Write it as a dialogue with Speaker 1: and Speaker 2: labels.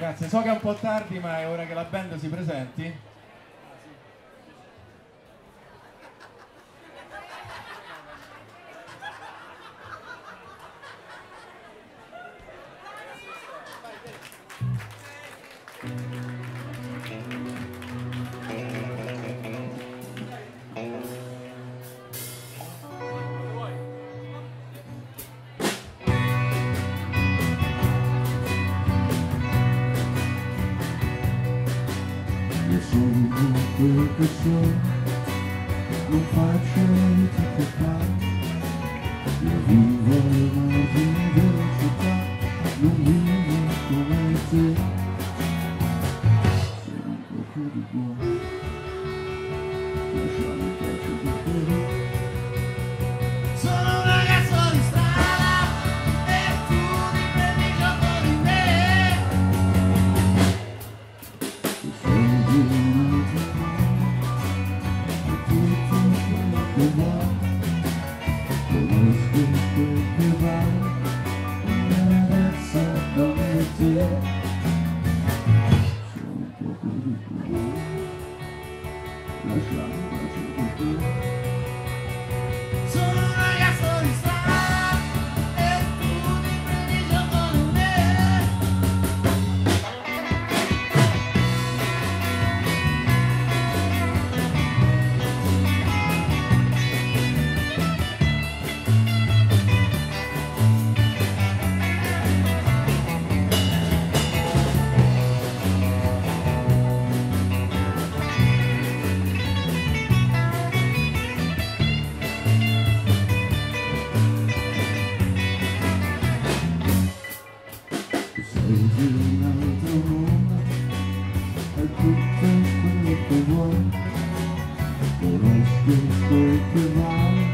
Speaker 1: Grazie, so che è un po' tardi ma è ora che la band si presenti.
Speaker 2: Ah, sì. meu cachorro Não faz the de Thank you. Thank you.